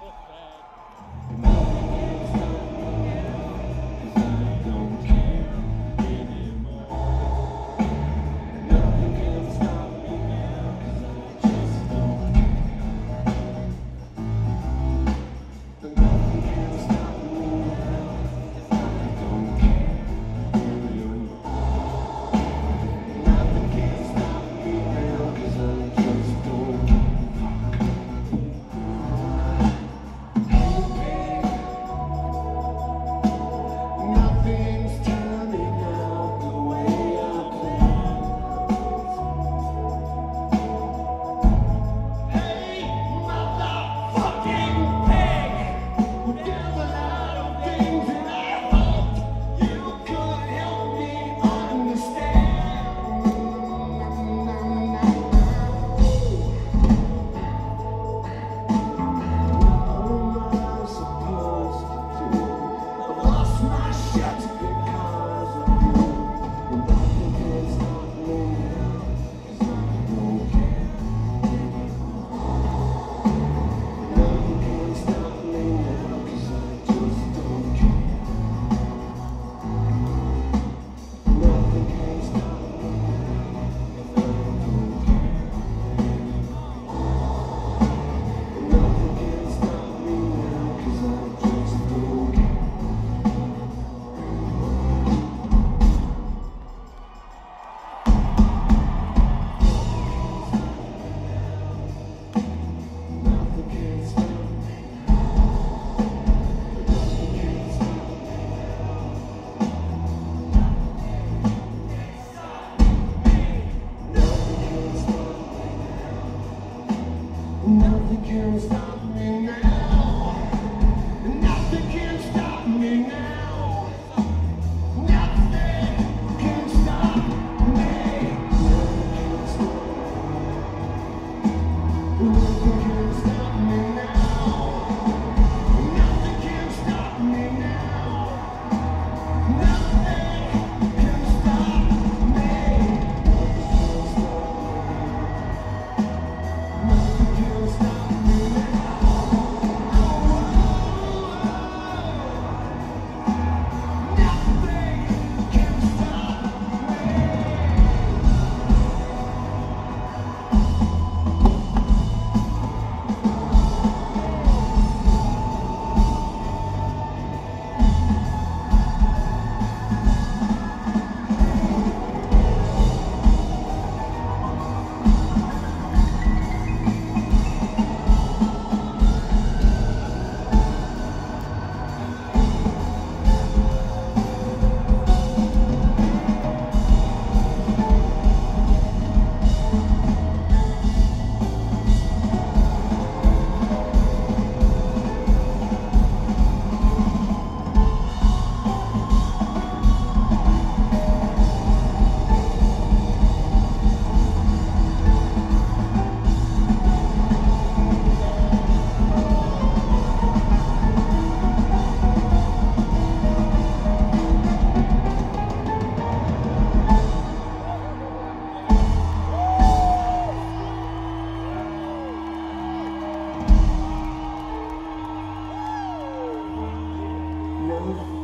Oh, Nothing can stop Oh.